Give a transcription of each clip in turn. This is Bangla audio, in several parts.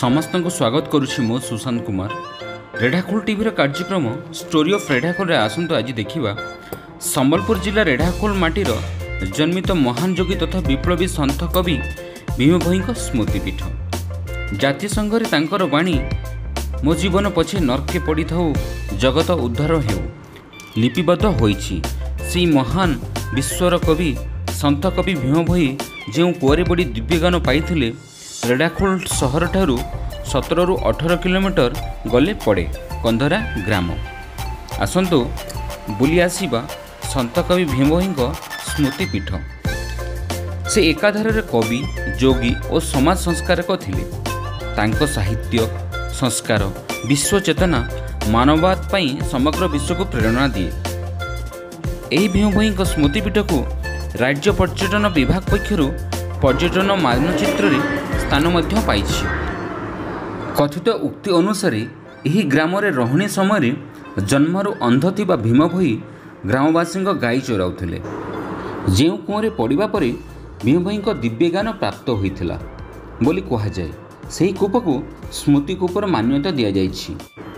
ସମସ୍ତଙ୍କୁ ସ୍ୱାଗତ କରୁଛି ମୁଁ ସୁଶାନ୍ତ କୁମାର ରେଢ଼ାଖୋଲ ଟିଭିର କାର୍ଯ୍ୟକ୍ରମ ଷ୍ଟୋରି ଅଫ୍ ରେଢ଼ାଖୋଲରେ ଆସନ୍ତୁ ଆଜି ଦେଖିବା ସମ୍ବଲପୁର ଜିଲ୍ଲା ରେଢ଼ାଖୋଲ ମାଟିର ଜନ୍ମିତ ମହାନ ଯୋଗୀ ତଥା ବିପ୍ଳବୀ ସନ୍ଥ କବି ଭୀମ ଭୋଇଙ୍କ ସ୍ମୃତିପୀଠ ଜାତିସଂଘରେ ତାଙ୍କର ବାଣୀ ମୋ ଜୀବନ ପଛେ ନର୍କେ ପଡ଼ିଥାଉ ଜଗତ ଉଦ୍ଧାର ହେଉ ଲିପିବଦ୍ଧ ହୋଇଛି ସେଇ ମହାନ ବିଶ୍ୱର କବି ସନ୍ଥ କବି ଭୀମ ଭୋଇ ଯେଉଁ କୁଆରେ ବଡ଼ି ଦିବ୍ୟଗାନ ପାଇଥିଲେ ରେଡ଼ାଖୋଲ୍ଡ ସହରଠାରୁ ସତରରୁ ଅଠର କିଲୋମିଟର ଗଲେ ପଡ଼େ କନ୍ଧରା ଗ୍ରାମ ଆସନ୍ତୁ ବୁଲି ଆସିବା ସନ୍ତକବି ଭୀମଭୋଇଙ୍କ ସ୍ମୃତିପୀଠ ସେ ଏକାଧାରରେ କବି ଯୋଗୀ ଓ ସମାଜ ସଂସ୍କାରକ ଥିଲେ ତାଙ୍କ ସାହିତ୍ୟ ସଂସ୍କାର ବିଶ୍ୱ ଚେତନା ମାନବବାଦ ପାଇଁ ସମଗ୍ର ବିଶ୍ୱକୁ ପ୍ରେରଣା ଦିଏ ଏହି ଭୀମଭୋଇଙ୍କ ସ୍ମୃତିପୀଠକୁ ରାଜ୍ୟ ପର୍ଯ୍ୟଟନ ବିଭାଗ ପକ୍ଷରୁ ପର୍ଯ୍ୟଟନ ମାନଚିତ୍ରରେ ସ୍ଥାନ ମଧ୍ୟ ପାଇଛି କଥିତ ଉକ୍ତି ଅନୁସାରେ ଏହି ଗ୍ରାମରେ ରହଣି ସମୟରେ ଜନ୍ମରୁ ଅନ୍ଧ ଥିବା ଭୀମ ଭୋଇ ଗ୍ରାମବାସୀଙ୍କ ଗାଈ ଚରାଉଥିଲେ ଯେଉଁ କୂଅରେ ପଡ଼ିବା ପରେ ଭୀମ ଭୋଇଙ୍କ ଦିବ୍ୟଜ୍ଞାନ ପ୍ରାପ୍ତ ହୋଇଥିଲା ବୋଲି କୁହାଯାଏ ସେହି କୂପକୁ ସ୍ମୃତିକୂପର ମାନ୍ୟତା ଦିଆଯାଇଛି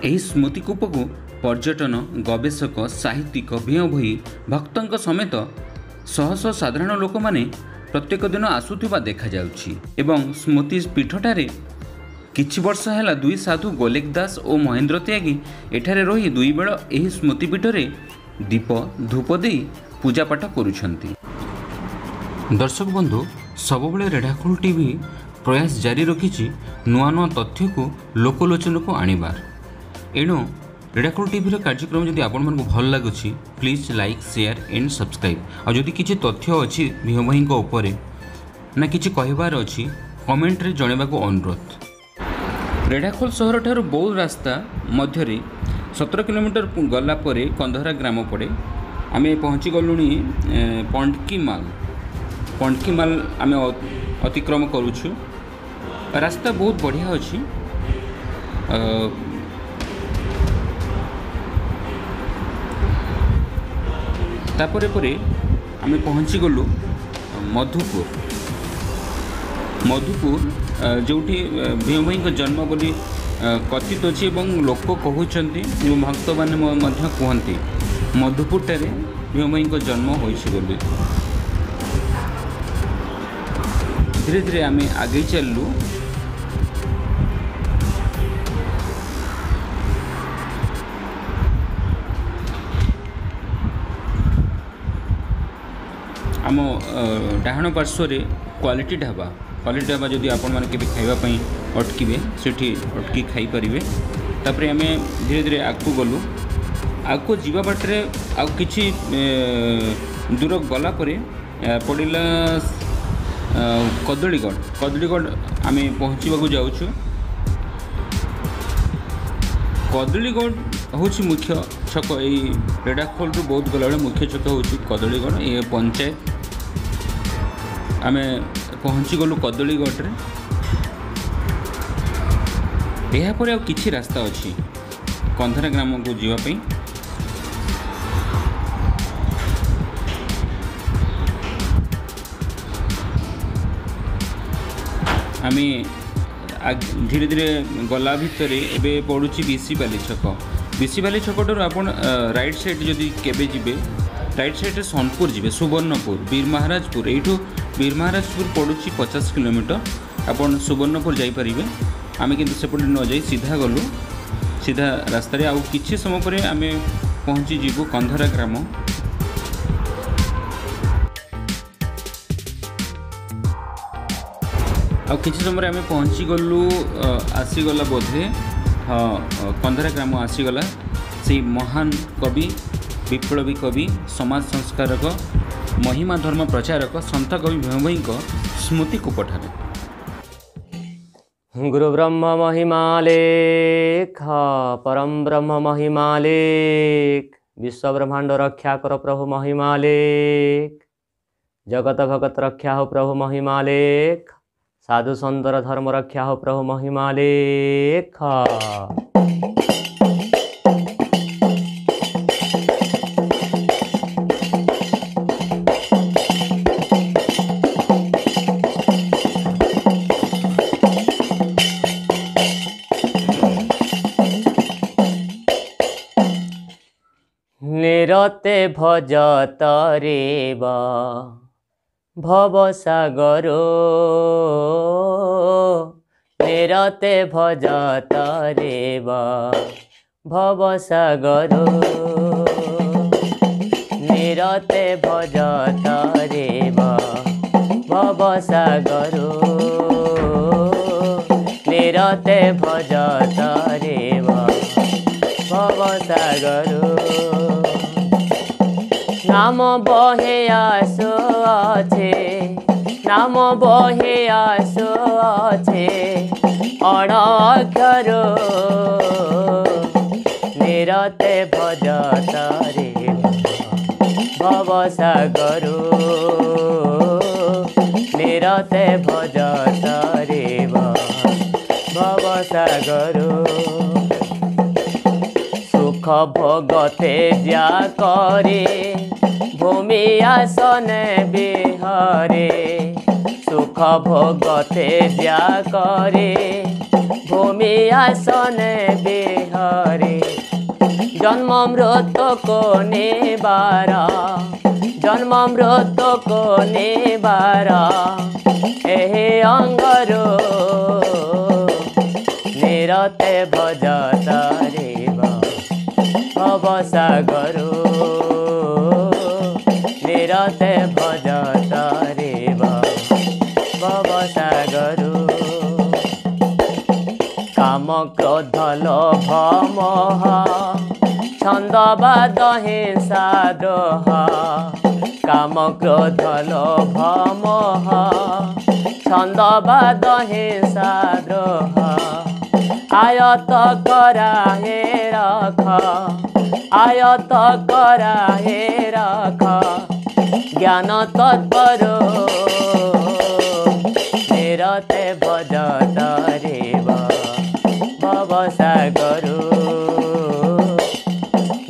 ଏହି ସ୍ମୃତିକୂପକୁ ପର୍ଯ୍ୟଟନ ଗବେଷକ ସାହିତ୍ୟିକ ଭୀମ ଭୋଇ ଭକ୍ତଙ୍କ ସମେତ ଶହ ଶହ ସାଧାରଣ ଲୋକମାନେ ପ୍ରତ୍ୟେକ ଦିନ ଆସୁଥିବା ଦେଖାଯାଉଛି ଏବଂ ସ୍ମୃତି ପୀଠଠାରେ କିଛି ବର୍ଷ ହେଲା ଦୁଇ ସାଧୁ ଗୋଲେଖ ଦାସ ଓ ମହେନ୍ଦ୍ର ତ୍ୟାଗୀ ଏଠାରେ ରହି ଦୁଇବେଳ ଏହି ସ୍ମୃତିପୀଠରେ ଦୀପ ଧୂପ ଦେଇ ପୂଜାପାଠ କରୁଛନ୍ତି ଦର୍ଶକ ବନ୍ଧୁ ସବୁବେଳେ ରେଢ଼ାଖୋଲ ଟିଭି ପ୍ରୟାସ ଜାରି ରଖିଛି ନୂଆ ନୂଆ ତଥ୍ୟକୁ ଲୋକଲୋଚନକୁ ଆଣିବାର ଏଣୁ ରେଡ଼ାଖୋଲ ଟିଭିର କାର୍ଯ୍ୟକ୍ରମ ଯଦି ଆପଣମାନଙ୍କୁ ଭଲ ଲାଗୁଛି please like share and subscribe ଆଉ ଯଦି କିଛି ତଥ୍ୟ ଅଛି ଭୀମ ଭାଇଙ୍କ ଉପରେ ନା କିଛି କହିବାର ଅଛି କମେଣ୍ଟରେ ଜଣାଇବାକୁ ଅନୁରୋଧ ରେଢ଼ାଖୋଲ ସହରଠାରୁ ବୌଦ୍ଧ ରାସ୍ତା ମଧ୍ୟରେ ସତର କିଲୋମିଟର ଗଲା ପରେ କନ୍ଧରା ଗ୍ରାମ ପଡ଼େ ଆମେ ପହଞ୍ଚିଗଲୁଣି ପଣ୍ଡକିମାଲ ପଣ୍ଡକିମାଲ ଆମେ ଅତିକ୍ରମ କରୁଛୁ ରାସ୍ତା ବହୁତ ବଢ଼ିଆ ଅଛି ତାପରେ ପରେ ଆମେ ପହଞ୍ଚିଗଲୁ ମଧୁପୁର ମଧୁପୁର ଯେଉଁଠି ଭୀମଭାଇଙ୍କ ଜନ୍ମ ବୋଲି କଥିତ ଅଛି ଏବଂ ଲୋକ କହୁଛନ୍ତି ଯେଉଁ ଭକ୍ତମାନେ ମଧ୍ୟ କୁହନ୍ତି ମଧୁପୁରଠାରେ ଭୀମଭାଇଙ୍କ ଜନ୍ମ ହୋଇଛି ବୋଲି ଧୀରେ ଧୀରେ ଆମେ ଆଗେଇ ଚାଲିଲୁ ଆମ ଡାହାଣ ପାର୍ଶ୍ୱରେ କ୍ୱାଲିଟି ଢାବା କ୍ୱାଲିଟି ଢାବା ଯଦି ଆପଣମାନେ କେବେ ଖାଇବା ପାଇଁ ଅଟକିବେ ସେଠି ଅଟକି ଖାଇପାରିବେ ତାପରେ ଆମେ ଧୀରେ ଧୀରେ ଆଗକୁ ଗଲୁ ଆଗକୁ ଯିବା ବାଟରେ ଆଉ କିଛି ଦୂର ଗଲା ପରେ ପଡ଼ିଲା କଦଳୀଗଡ଼ କଦଳୀଗଡ଼ ଆମେ ପହଞ୍ଚିବାକୁ ଯାଉଛୁ କଦଳୀଗଡ଼ ହେଉଛି ମୁଖ୍ୟ ଛକ ଏଇ ରେଡ଼ାଖୋଲରୁ ବହୁତ ଗଲାବେଳେ ମୁଖ୍ୟ ଛକ ହେଉଛି କଦଳୀଗଡ଼ ଏ ପଞ୍ଚାୟତ ଆମେ ପହଞ୍ଚିଗଲୁ କଦଳୀଗଡ଼ରେ ଏହାପରେ ଆଉ କିଛି ରାସ୍ତା ଅଛି କନ୍ଧରା ଗ୍ରାମକୁ ଯିବା ପାଇଁ আমি ধীরে ধীরে গলা ভিতরে এবে পড়ুছি বিশিবালি ছক বিশিবালি ছকটার আপনার রাইট সাইড যদি কেবে যাবে রাইট সাইডে সোনপুর যাবে সুবর্ণপুর বীর মহারাজপুর এইটু ବୀର ମହାରାଜପୁର ପଡ଼ୁଛି ପଚାଶ କିଲୋମିଟର ଆପଣ ସୁବର୍ଣ୍ଣପୁର ଯାଇପାରିବେ ଆମେ କିନ୍ତୁ ସେପଟେ ନଯାଇ ସିଧା ଗଲୁ ସିଧା ରାସ୍ତାରେ ଆଉ କିଛି ସମୟ ପରେ ଆମେ ପହଞ୍ଚିଯିବୁ କନ୍ଧରା ଗ୍ରାମ ଆଉ କିଛି ସମୟରେ ଆମେ ପହଞ୍ଚିଗଲୁ ଆସିଗଲା ବୋଧେ ହଁ କନ୍ଧରା ଗ୍ରାମ ଆସିଗଲା ସେଇ ମହାନ କବି ବିପ୍ଳବୀ କବି ସମାଜ ସଂସ୍କାରକ महिमा धर्म प्रचारक कवि सन्ताकिमय स्मृतिको महिमाले गुरुब्रह्मले परम ब्रह्म महिमाले विश्व ब्रह्माण्ड रक्षा गर प्रभु महिमाले जगत भगत रक्षा हो प्रभु महिमाले साधु सन्दर धर्म रक्षा हो प्रभु महिमाले लेख ভজত রেব ভবসাগর নিরতে ভজত রেব ভবসাগর নিরতে ভজত রেব ভবসাগর নিরতে ভজত রেব ভবসাগর নাম বহে আসো আছে নাম বহে আসো আছে অণক্ষর নিরতে ভজ তারে ভবসাগর নিরতে ভজ তারে ভবসাগর ভোগতে যা করে ভূমি আসনে বিহরে সুখ ভোগতে যা করে ভূমি আসনে বিহরে জন্ম মৃত কোনে বার জন্ম মৃত কোনে বার এহে অঙ্গর নিরতে ভজতারে ଭବ ସାଗରୁ ନିରତେ ଭଜରେ ଭବ ସାଗରୁ କାମ କ୍ରୋଧ ଲୋଭ ମହ ଛନ୍ଦବାଦ ହିଂସା ଦୋହ କାମ କ୍ରୋଧ ଲୋଭ ମହ ଛନ୍ଦବାଦ ହିଂସା ଦୋହ ଆୟତ କରା ହେ ରଖ আয়ত করা হে রাখা জ্ঞান তৎপর নিরতে ভজ তরিব ভবসাগরু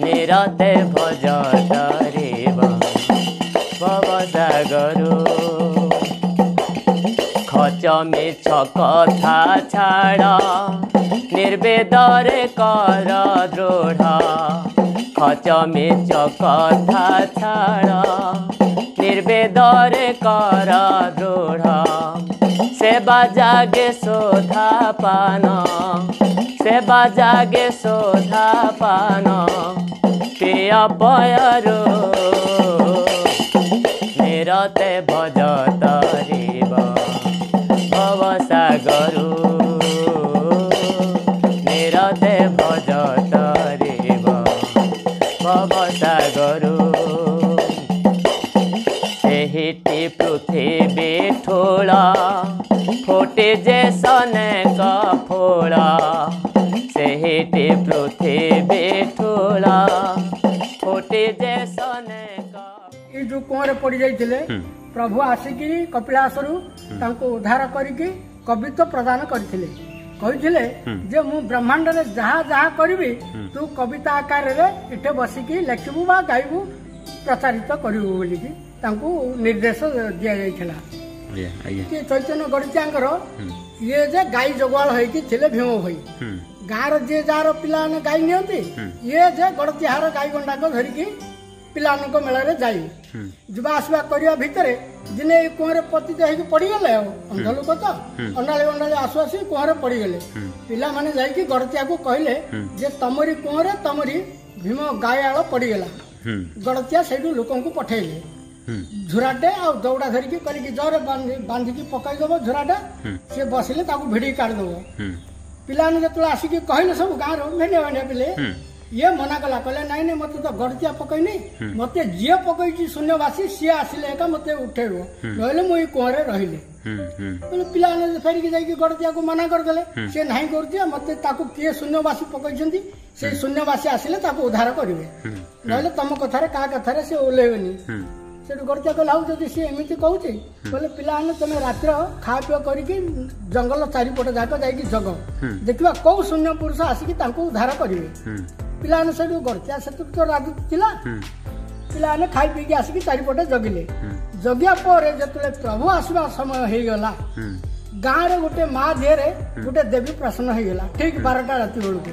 নিরতে ভজ রে ভবসাগরু খচ মিছ কথা ছাড়া নির্বেদরে কর দৃঢ় হচমে চকথা ছাড় নির্বেদর কর দৃঢ় সেবা জাগে শোধা পান সেবা জাগে শোধা পান পেয় পয়রু নিরতে ভজর କୁଅଁରେ ପଡି ଯାଇଥିଲେ ପ୍ରଭୁ ଆସିକିରି କପିଳାସରୁ ତାଙ୍କୁ ଉଦ୍ଧାର କରିକି କବିତ୍ୱ ପ୍ରଦାନ କରିଥିଲେ କହିଥିଲେ ଯେ ମୁଁ ବ୍ରହ୍ମାଣ୍ଡରେ ଯାହା ଯାହା କରିବି ତୁ କବିତା ଆକାରରେ ଏଠି ବସିକି ଲେଖିବୁ ବା ଗାଇବୁ ପ୍ରଚାରିତ କରିବୁ ବୋଲିକି ତାଙ୍କୁ ନିର୍ଦ୍ଦେଶ ଦିଆଯାଇଥିଲା ଚୈତନ୍ୟ ଗଡିଚାଙ୍କର ଇଏ ଯେ ଗାଈ ଜଗୁଆଳ ହେଇକି ଥିଲେ ଭୀମ ଭାଇ ଗାଁର ଯିଏ ଯାହାର ପିଲାମାନେ ଗାଈ ନିଅନ୍ତି ଇଏ ଯେ ଗଡତିହାର ଗାଈ ଗଣ୍ଡାକ ଧରିକି पिलानों को मेला रे जाई जुबा आसवा करिया भितरे दिने कुहरे पतित हे पड़ी लोक त अनाले अनाले आसवा से कुहरे पड़ी गेले गड़तिया को कहले तमरी कुहरे तमरी भीम गायाळ पड़ी गेला गड़तिया सेडू पठेले झुराटे आ दौड़ा धर के करके जोर बांधी की पकाई दबो झुराटे से बसले भिड़ी काट दबो पिला ने कहले सब गांव रो मेने मेने ये मना कला कह नाही मत तो घरच्या पकईनी हम्म। मते जे पकईची शून्यवासी सी आसिले एका मते उठेरो रहले हम्म। मुई कोरे रहिले बोले फेरिकी जाइकी घरच्याको मना करगले हम्म। से नाही करतिया मते ताको शून्यवासी पकईछन्ती से शून्यवासी आसिले ताको उद्धार करिवे रहले तम कथारे का से ओलेवनी ସେଠୁ ଘର ଯାକ ଲାଗୁଛନ୍ତି ସିଏ ଏମିତି କହୁଛି ବୋଲେ ପିଲାମାନେ ତମେ ରାତିର ଖାଆ ପିଆ କରିକି ଜଙ୍ଗଲ ଚାରିପଟ ଯାକ ଯାଇକି ଜଗ ଦେଖିବା କୋଉ ଶୂନ୍ୟ ପୁରୁଷ ଆସିକି ତାଙ୍କୁ ଉଦ୍ଧାର କରିବେ ପିଲାମାନେ ସେଠୁ ଗର୍ଚ୍ଚା ସେତକ ତ ରାଗି ଥିଲା ପିଲାମାନେ ଖାଇ ପିଇକି ଆସିକି ଚାରିପଟେ ଜଗିଲେ ଜଗିବା ପରେ ଯେତେବେଳେ ପ୍ରଭୁ ଆସିବା ସମୟ ହେଇଗଲା ଗାଁରେ ଗୋଟେ ମା ଝିଅରେ ଗୋଟେ ଦେବୀ ପ୍ରସନ୍ନ ହେଇଗଲା ଠିକ ବାରଟା ରାତି ବେଳକୁ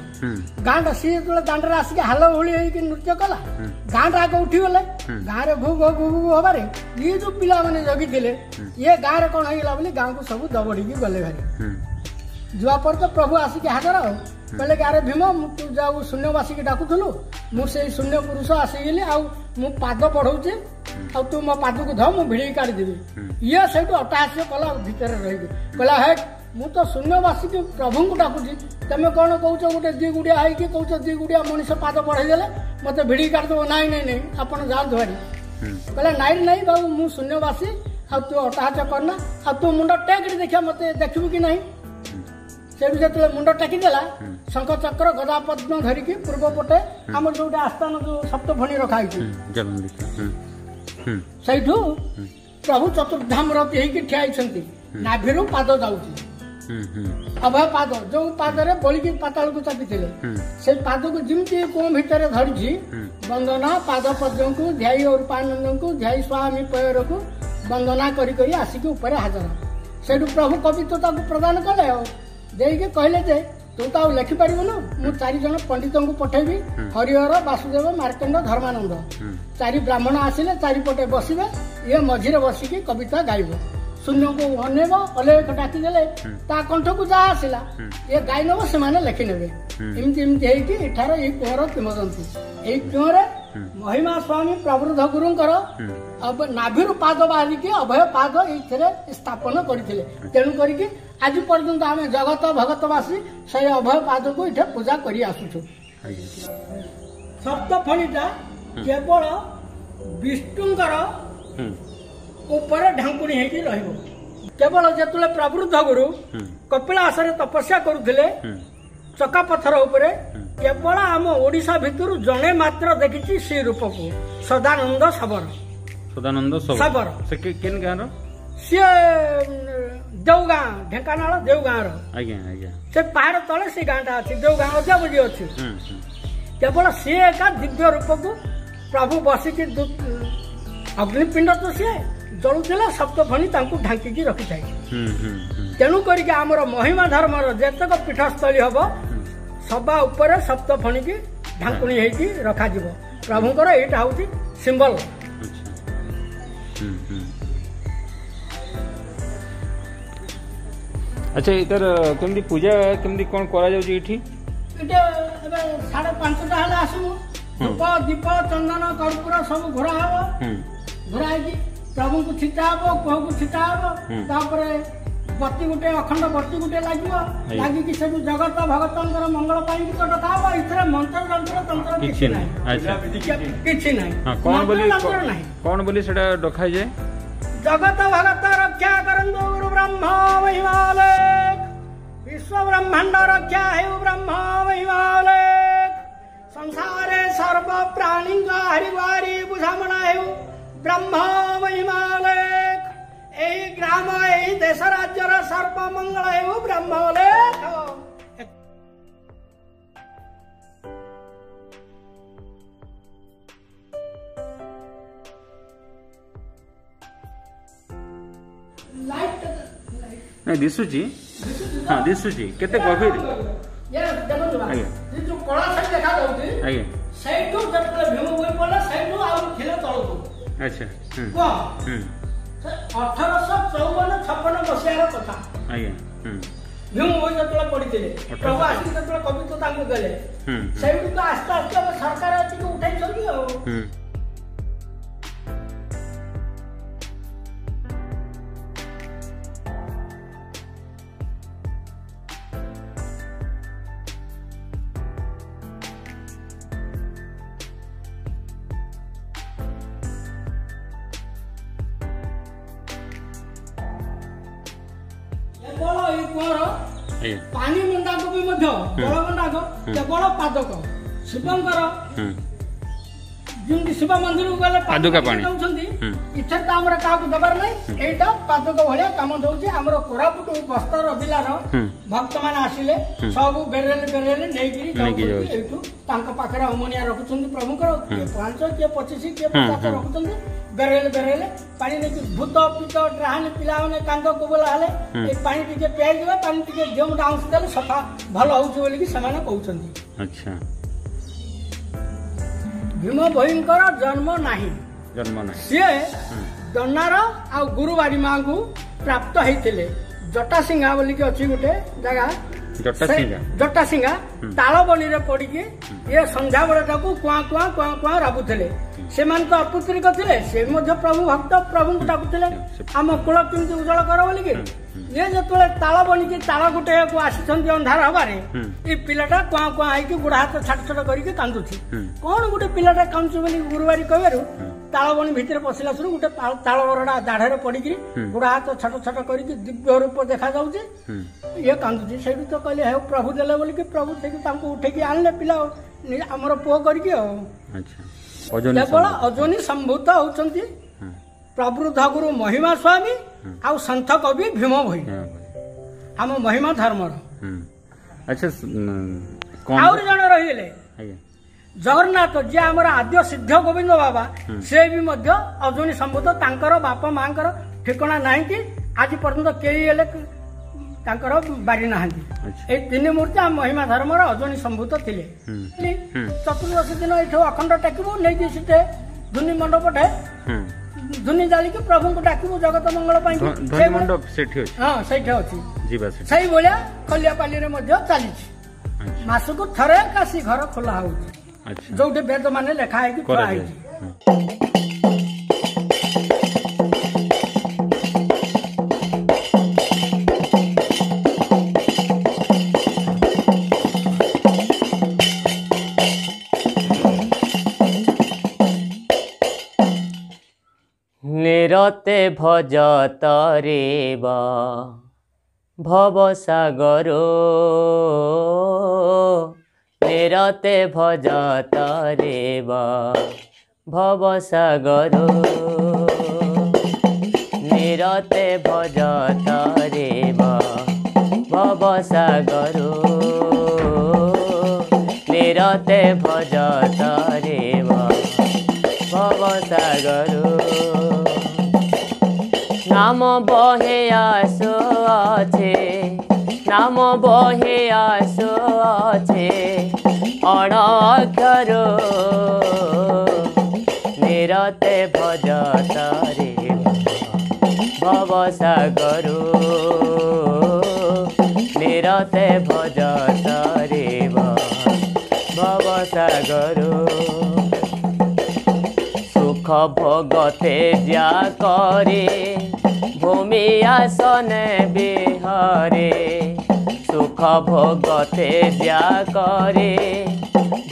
ଗାଁଟା ସିଏ ଯେତେବେଳେ ଦାଣ୍ଡରେ ଆସିକି ହାଲ ହୁଳି ହେଇକି ନୃତ୍ୟ କଲା ଗାଁଟା ଆଗ ଉଠିଗଲେ ଗାଁରେ ଘୁ ଘୁ ଘୁ ଘୁ ହବାରେ ଇଏ ଯୋଉ ପିଲାମାନେ ଜଗିଥିଲେ ଇଏ ଗାଁରେ କଣ ହେଇଗଲା ବୋଲି ଗାଁକୁ ସବୁ ଦବଡ଼ିକି ଗଲେ ଭାରି ଯିବା ପରେ ତ ପ୍ରଭୁ ଆସିକି ହାଜର ଆଉ कहले कि आरे भीम तु जाऊ शून्यवासिक डाकुलु मुझे शून्य पुरुष आसगली आ पाद पढ़ाऊे आ तु मो पाद को धो मुड़े काढ़ीदेवि ये से अट्टहास्य कला भितर रही कहला हे शून्यवासी शून्यवासिक प्रभु को डाकुची तुम्हें कौन कौ गोटे दी गुड़िया हो कौ दी गुड़िया मनीष पाद पढ़ाईदे मत भिड़ी काढ़ नाई ना ना आप जाए कहला नाई नाई बाबू मुझ शून्यवासी आ करना आ तु मुंड टेक देखिया मत देखू कि नहीं ସେଇଠୁ ଯେତେବେଳେ ମୁଣ୍ଡ ଟେକିଦେଲା ଶଙ୍ଖ ଚକ୍ର ଗଦା ପଦ୍ମ ଧରିକି ପୂର୍ବ ପଟେ ଆମର ଯୋଉଟା ଆସ୍ଥାନ ଯୋଉ ସପ୍ତ ଭଣୀ ରଖାହେଇଛି ସେଇଠୁ ପ୍ରଭୁ ଚତୁର୍ଧାମ ରତି ହେଇକି ଠିଆ ହେଇଛନ୍ତି ନାଭିରୁ ପାଦ ଯାଉଛି ଅଭୟ ପାଦ ଯୋଉ ପାଦରେ ବଳିକି ପାତାଳକୁ ଚାପିଥିଲେ ସେଇ ପାଦକୁ ଯେମିତି କୋଉ ଭିତରେ ଧରିଛି ବନ୍ଦନା ପାଦ ପଦ୍ମଙ୍କୁ ଧ୍ୟାୟୀ ଅରୁପାନନ୍ଦଙ୍କୁ ଧ୍ୟାୟୀ ସ୍ୱାମୀ ପୟରକୁ ବନ୍ଦନା କରି କରି ଆସିକି ଉପରେ ହାଜର ସେଇଠୁ ପ୍ରଭୁ କବିତ୍ୱତାକୁ ପ୍ରଦାନ କଲେ ଆଉ ଦେଇକି କହିଲେ ଯେ ତୁ ତ ଆଉ ଲେଖିପାରିବୁନୁ ମୁଁ ଚାରି ଜଣ ପଣ୍ଡିତଙ୍କୁ ପଠେଇବି ହରିହର ବାସୁଦେବ ମାର୍କଣ୍ଡ ଧର୍ମାନନ୍ଦ ଚାରି ବ୍ରାହ୍ମଣ ଆସିଲେ ଚାରିପଟେ ବସିବେ ଇଏ ମଝିରେ ବସିକି କବିତା ଗାଇବ ଶୂନ୍ୟଙ୍କୁ ଅନେଇବ ଅଲେଖ ଡାକିଦେଲେ ତା କଣ୍ଠକୁ ଯାହା ଆସିଲା ଇଏ ଗାଇ ନେବ ସେମାନେ ଲେଖିନେବେ ଏମିତି ଏମିତି ହେଇକି ଏଠାର ଏଇ କୁଅଁର କିମ୍ବଦନ୍ତୀ ଏଇ କୁଅଁରେ ମହିମା ସ୍ୱାମୀ ପ୍ରବୃଦ୍ଧ ଗୁରୁଙ୍କର ନାଭିରୁ ପାଦ ବାହାରିକି ଅଭୟ ପାଦ ଏଇଥିରେ ସ୍ଥାପନ କରିଥିଲେ ତେଣୁ କରିକି ଆଜି ପର୍ଯ୍ୟନ୍ତ ଆମେ ଜଗତ ଭଗତବାସୀ ସେଇ ଅଭୟ ପାଦକୁ ଏଠି ପୂଜା କରି ଆସୁଛୁ ସପ୍ତଫଣିଟା କେବଳ ବିଷ୍ଣୁଙ୍କର ଉପରେ ଢାଙ୍କୁଣୀ ହେଇକି ରହିବ କେବଳ ଯେତେବେଳେ ପ୍ରବୃଦ୍ଧ ଗୁରୁ କପିଳାସରେ ତପସ୍ୟା କରୁଥିଲେ ଚକା ପଥର ଉପରେ କେବଳ ଆମ ଓଡ଼ିଶା ଭିତରୁ ଜଣେ ମାତ୍ର ଦେଖିଛି ସେ ରୂପକୁ ସଦାନନ୍ଦ ଶବର ସଦାନନ୍ଦ ଶବର ସେ କେନ୍ ଗାଁର ସିଏ ଦେଉଗାଁ ଢେଙ୍କାନାଳ ଦେଉଗାଁର ସେ ପାହାଡ ତଳେ ସେ ଗାଁଟା ଅଛି ଦେଉଗାଁ ଅଧା ବୋଲି ଅଛି କେବଳ ସିଏ ଏକା ଦିବ୍ୟ ରୂପକୁ ପ୍ରଭୁ ବସିକି ଅଗ୍ନିପିଣ୍ଡ ତ ସିଏ ଜଳୁଥିଲା ସପ୍ତଭଣୀ ତାଙ୍କୁ ଢାଙ୍କିକି ରଖିଥାଏ ତେଣୁ କରିକି ଆମର ମହିମା ଧର୍ମର ଯେତେକ ପୀଠସ୍ଥଳୀ ହବ ସବା ଉପରେ ସପ୍ତଭଣୀକି ଢାଙ୍କୁଣୀ ହେଇକି ରଖାଯିବ ପ୍ରଭୁଙ୍କର ଏଇଟା ହଉଛି ସିମ୍ବଲ আচ্ছা এটার কেমনি পূজা কেমনি কোন করা যাচ্ছে এটি এটা এবে 5:30টা হলে আসবো ধূপ দীপ চন্দন কর্পূর সব ঘোরা হব ঘোরা হইকি প্রভুঙ্কু ছিটা হব কোহকু ছিটা হব তারপরে বতি গোটে অখণ্ড বতি গোটে লাগিব লাগিকি সেটু জগত ভগতঙ্কর মঙ্গল পাই গীত হব এথরে মন্ত্র যন্ত্র তন্ত্র কিছু নাই আচ্ছা কিছু নাই কোন বলি কোন বলি সেটা ডকা যায় জগত ভগত রক্ষা করন্দু গুরু ব্রহ্ম মহিমা ब्रह्मांड रक्षा ब्रह्मांडरख्याय ब्रह्म वैमालक संसारे सर्व प्राणी का हरिवारी बुझामणा है ब्रह्म वैमालक यही ग्राम यही देश राज्य सर्व मंगल है ब्रह्मलेख नहीं दिशु जी ହଁ ଦିଶୁଛି କେତେ ଗଭୀର ଆଜ୍ଞା ଆଚ୍ଛା ଅଠରଶହ ଚଉବନ ଛପନ ମସିହାର କଥା ଆଜ୍ଞା ଭୀମ ଭୋଇ ଯେତେବେଳେ ପଢିଥିଲେ ପ୍ରଭୁ ଆସିକି ଯେତେବେଳେ କବିତା ତାଙ୍କୁ ଦେଲେ ସେଇଠୁ ଆସ୍ତେ ଆସ୍ତେ ସରକାର ଏତିକି ଉଠାଇଛନ୍ତି ଆଉ ଶିବଙ୍କର ଯେମିତି ଶିବ ମନ୍ଦିରକୁ ଗଲେ ପାଦୁକା ପାଣି ଦଉଛନ୍ତି ଏଠାରେ ତ ଆମର କାହାକୁ ଦେବାର ନାହିଁ ଏଇଟା ପାଦୁକ ଭଳିଆ କାମ ଦଉଛି ଆମର କୋରାପୁଟ ବସ୍ତର ରବିଲାର ଭକ୍ତମାନେ ଆସିଲେ ସବୁ ବେରେଲେ ବେରେଲେ ନେଇକିରି ଏଇଠୁ ତାଙ୍କ ପାଖରେ ଅମନିଆ ରଖୁଛନ୍ତି ପ୍ରଭୁଙ୍କର କିଏ ପାଞ୍ଚ କିଏ ପଚିଶ କିଏ ପଚାଶ ରଖୁଛନ୍ତି ବେରେଲେ ବେରେଲେ ପାଣି ନେଇକି ଭୂତ ପିତ ଡ୍ରାହାଣୀ ପିଲାମାନେ କାନ୍ଦ କୋବଲା ହେଲେ ଏ ପାଣି ଟିକେ ପିଆଇଦେବେ ପାଣି ଟିକେ ଯେଉଁଟା ଅଂଶ ଦେଲେ ସଫା ଭଲ ହଉଛି ବୋଲିକି ସେମାନେ କହୁଛନ୍ତି ଆଚ୍ଛା ଭୀମ ଭୟଙ୍କର ଜନ୍ମ ନାହିଁ ଜନ୍ମ ନାହିଁ ସିଏ ଦନାର ଆଉ ଗୁରୁବାରୀ ମାଙ୍କୁ ପ୍ରାପ୍ତ ହେଇଥିଲେ ଜଟାସିଂହା ବୋଲିକି ଅଛି ଗୋଟେ ଜାଗା ଜଟାସିଂହା ତାଳବଣିରେ ପଡିକି ଇଏ ସନ୍ଧ୍ୟା ବେଳେ ତାକୁ କୁଆଁ କୁଆଁ କୁଆଁ କୁଆଁ ରାବୁଥିଲେ ସେମାନେ ତ ଅପୁତ୍ରିକ ଥିଲେ ସେ ମଧ୍ୟ ପ୍ରଭୁ ଭକ୍ତ ପ୍ରଭୁଙ୍କୁ ଡାକୁଥିଲେ ଆମ କୁଳ କେମିତି ଉଜ୍ଜଳ କର ବୋଲିକି ଇଏ ଯେତେବେଳେ ତାଳ ବନିକି ତାଳ ଗୋଟେକୁ ଆସିଛନ୍ତି ଅନ୍ଧାର ହବାରେ ଏ ପିଲାଟା କୁଆଁ କୁଆଁ ହେଇକି ଗୋଡ ହାତ ଛାଟ ଛାଟ କରିକି କାନ୍ଦୁଛି କଣ ଗୋଟେ ପିଲାଟା କାନ୍ଦୁଛି ବୋଲି ଗୁରୁବାର କହିବାରୁ ତାଳବଣି ଭିତରେ ପଶିଲା ସବୁ ଗୋଟେ ତାଳ ବରଟା ଦାଢ଼ରେ ପଡିକିରି ଗୋଡ ହାତ ଛାଟ ଛାଟ କରିକି ଦିବ୍ୟ ରୂପ ଦେଖାଯାଉଛି ଇଏ କାନ୍ଦୁଛି ସେଇଠୁ ତ କହିଲେ ହେଉ ପ୍ରଭୁ ଦେଲେ ବୋଲିକି ପ୍ରଭୁ ସେଇଠୁ ତାଙ୍କୁ ଉଠେଇକି ଆଣିଲେ ପିଲା ଆମର ପୁଅ କରିକି ଆଉ କେବଳ ଅଜନୀ ସମ୍ଭୂତ ହଉଛନ୍ତି ପ୍ରବୃଦ୍ଧ ଗୁରୁ ମହିମା ସ୍ୱାମୀ ଆଉ ସନ୍ଥ କବି ଭୀମ ଭୋଇ ଆମ ମହିମା ଧର୍ମର ଆହୁରି ଜଣେ ରହିଲେ ଜଗନ୍ନାଥ ଯିଏ ଆମର ଆଦ୍ୟ ସିଦ୍ଧ ଗୋବିନ୍ଦ ବାବା ସେ ବି ମଧ୍ୟ ଅଜୁନୀ ସମ୍ବୁଦ୍ଧ ତାଙ୍କର ବାପ ମାଙ୍କର ଠିକଣା ନାହିଁ କି ଆଜି ପର୍ଯ୍ୟନ୍ତ କେହି ହେଲେ ତାଙ୍କର ବାରି ନାହାନ୍ତି ଏଇ ତିନି ମୂର୍ତ୍ତି ଆମ ମହିମା ଧର୍ମର ଅଜଣୀ ସମ୍ଭୂତ ଥିଲେ ଚତୁର୍ଦ୍ଦଶୀ ଦିନ ଏଇଠୁ ଅଖଣ୍ଡ ଟେକିବୁ ନେଇକି ସେଠି ଧୁନି ମଣ୍ଡପଟେ ଧୁନି ଜାଳିକି ପ୍ରଭୁଙ୍କୁ ଡାକିବୁ ଜଗତ ମଙ୍ଗଳ ପାଇଁ ହଁ ସେଇଠି ଅଛି ଯିବା ସେଇଭଳିଆ କଲିଆପାଲିରେ ମଧ୍ୟ ଚାଲିଛି ମାସକୁ ଥରେ କାଶୀ ଘର ଖୋଲା ହଉଛି ଯୋଉଠି ବେଦ ମାନେ ଲେଖା ହେଇକି ଥୁଆ ହେଇଛି মতে ভজ তরেব ভবসাগর নিরতে ভজ তরেব ভবসাগর নিরতে ভজ তরেব ভবসাগর নিরতে ভজ তরেব ভবসাগর ନାମ ବହେ ଆସୁ ଅଛେ ନାମ ବହେ ଆସୁ ଅଛେ ଅଣ ଅକ୍ଷର ନିରତେ ଭଜତରେ ଭବ ସାଗରୁ ନିରତେ ଭଜତରେ ଭବ ସାଗରୁ ସୁଖ ଭୋଗ ତେଜା ভূমি আসনে বিহরে সুখ ভোগতে যা করে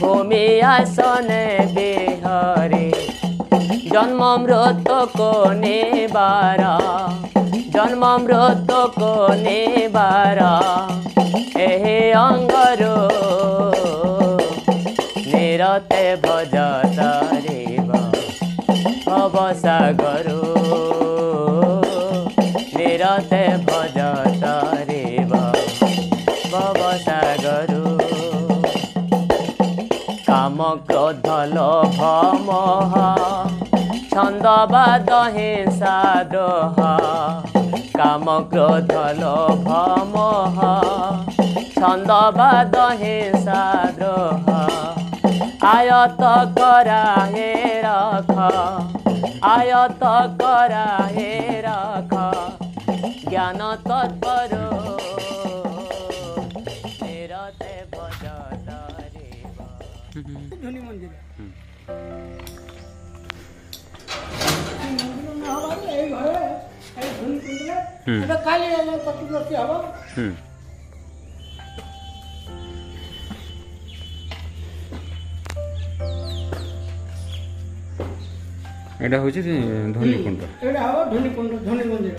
ভূমি আসনে বিহরে জন্ম মৃত কোনে বার জন্ম মৃত কোনে বার এহে অঙ্গর নিরতে ভজত ভব সাগরু ते भज तारे भव सागर काम क्रोध लोभ मोह ছন্দ বা দহে কাম ক্রোধ লোভ মহ ছন্দ বা দহে আয়ত করা হে রখ আয়ত করা হে রখ জ্ঞান তৎপর কালি কত বসি হব এটা হচ্ছে ধনী কুণ্ড এটা হব ধনী কুণ্ড ধনী মন্দির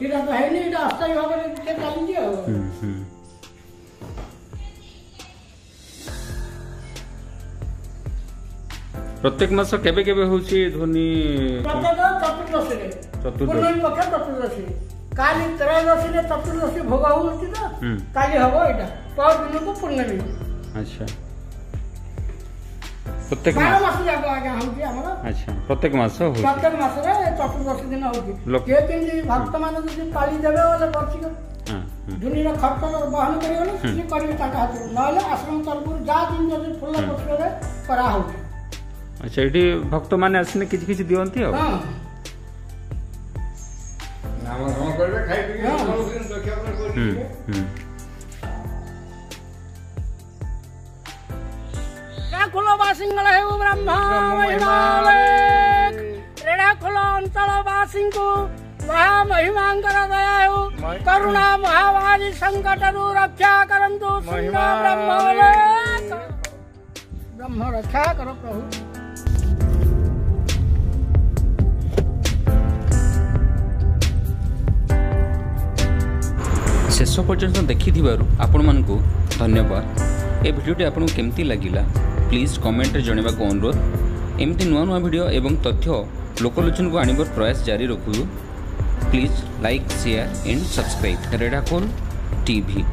সেটা তো হয়নি এটা আসতেই হবে সে কালিয়ে হবে প্রত্যেক মাস কেবে কেবে হচ্ছে ধোনি চতুর্দশীরে পক্ষে চতুর্দশী কালি ত্রয়োদশীরে চতুর্দশী ভোগ হচ্ছে না কালি হব এটা পরদিনକୁ ପୂର୍ଣ୍ଣମୀ আচ্ছা প্রত্যেক মাস আচ্ছা প্রত্যেক মাস প্রত্যেক মাসরে চতুর্দশ দিন হচ্ছে কে কেমতি ভক্ত মানে যদি পালি দেবে বলে বর্ষিক ধুনির খরচ বহন করিবে না সে করিবে তাকে হাতে নহলে আশ্রম তরফর যা দিন যদি ফুল পত্রে করা হচ্ছে আচ্ছা এটি ভক্ত মানে আসলে কিছু কিছু দিওন্তি আর নাম করবে খাইবে হুম হুম ಕುಲವಾಸಿಂಗಳೇವು ಬ್ರಹ್ಮ ಕ್ರೀಡಾ ಕುಲ ಅಂತಳವಾಸಿಂಗು ಮಹಾ ಮಹಿಮಾಂಕರ ದಯಾಯು ಕರುಣಾ ಮಹಾವಾದಿ ಸಂಕಟರು ರಕ್ಷಾ ಕರಂತು ಬ್ರಹ್ಮ ಬ್ರಹ್ಮ ರಕ್ಷಾ ಕರೋ ಪ್ರಭು ଶେଷ ପର୍ଯ୍ୟନ୍ତ ଦେଖିଥିବାରୁ ଆପଣମାନଙ୍କୁ ଧନ୍ୟବାଦ ଏ ଭିଡ଼ିଓଟି ଆପଣଙ୍କୁ କେମିତି ଲାଗିଲା ପ୍ଲିଜ୍ କମେଣ୍ଟରେ ଜଣାଇବାକୁ ଅନୁରୋଧ ଏମିତି ନୂଆ ନୂଆ ଭିଡ଼ିଓ ଏବଂ ତଥ୍ୟ ଲୋକଲୋଚନକୁ ଆଣିବାର ପ୍ରୟାସ ଜାରି ରଖୁ please like share and subscribe ରେଡ଼ାକୋଲ TV